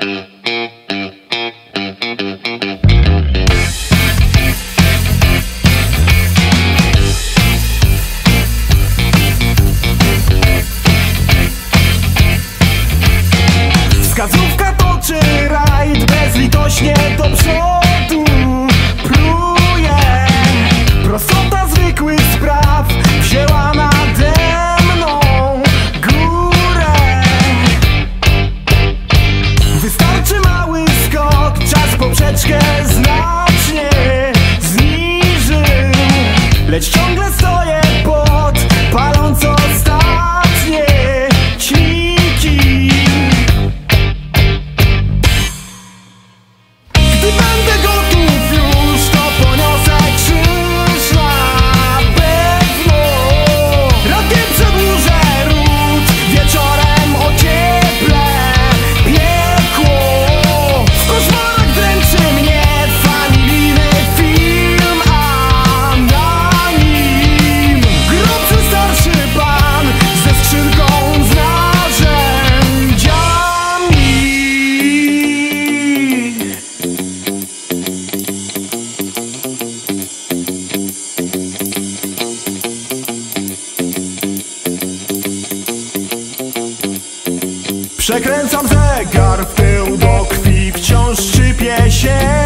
Mm. znacznie zniżył. Lecz ciągle Przekręcam zegar w tył do krwi Wciąż szczypie się.